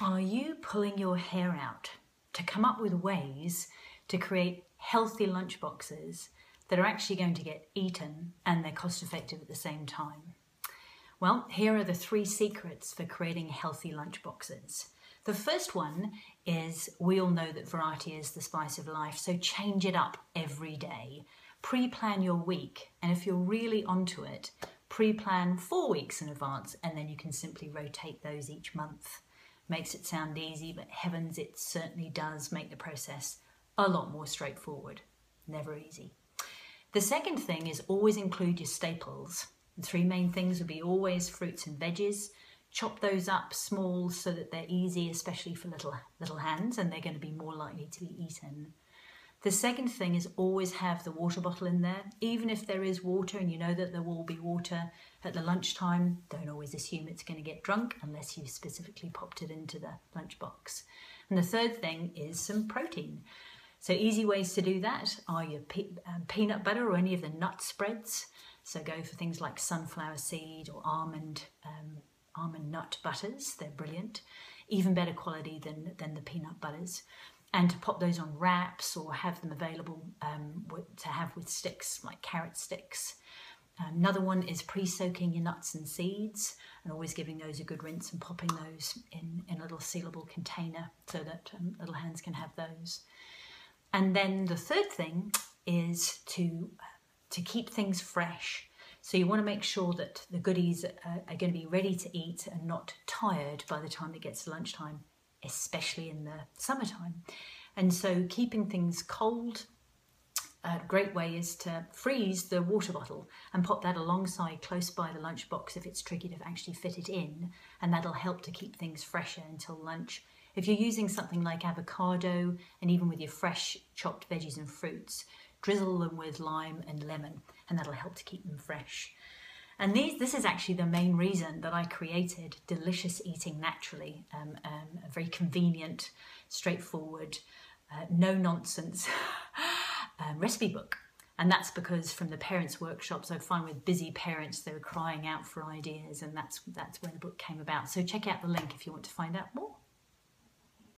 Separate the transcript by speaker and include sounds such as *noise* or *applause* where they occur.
Speaker 1: Are you pulling your hair out to come up with ways to create healthy lunchboxes that are actually going to get eaten and they're cost effective at the same time? Well, here are the three secrets for creating healthy lunchboxes. The first one is we all know that variety is the spice of life, so change it up every day. Pre plan your week, and if you're really onto it, pre plan four weeks in advance, and then you can simply rotate those each month makes it sound easy, but heavens, it certainly does make the process a lot more straightforward. Never easy. The second thing is always include your staples. The three main things would be always fruits and veggies. Chop those up small so that they're easy, especially for little little hands, and they're going to be more likely to be eaten. The second thing is always have the water bottle in there. Even if there is water and you know that there will be water at the lunchtime, don't always assume it's going to get drunk unless you've specifically popped it into the lunchbox. And the third thing is some protein. So easy ways to do that are your pe- um, peanut butter or any of the nut spreads. So go for things like sunflower seed or almond um, almond nut butters. They're brilliant, even better quality than than the peanut butters and to pop those on wraps or have them available um, to have with sticks like carrot sticks. Um, another one is pre-soaking your nuts and seeds and always giving those a good rinse and popping those in, in a little sealable container so that um, little hands can have those. And then the third thing is to, to keep things fresh. So you want to make sure that the goodies are, are going to be ready to eat and not tired by the time it gets to lunchtime especially in the summertime. And so keeping things cold, a great way is to freeze the water bottle and pop that alongside close by the lunchbox if it's tricky to actually fit it in, and that'll help to keep things fresher until lunch. If you're using something like avocado and even with your fresh chopped veggies and fruits, drizzle them with lime and lemon, and that'll help to keep them fresh. And these, this is actually the main reason that I created Delicious Eating Naturally, um, um, a very convenient, straightforward, uh, no nonsense *laughs* um, recipe book. And that's because from the parents' workshops, I find with busy parents, they were crying out for ideas, and that's that's where the book came about. So check out the link if you want to find out more.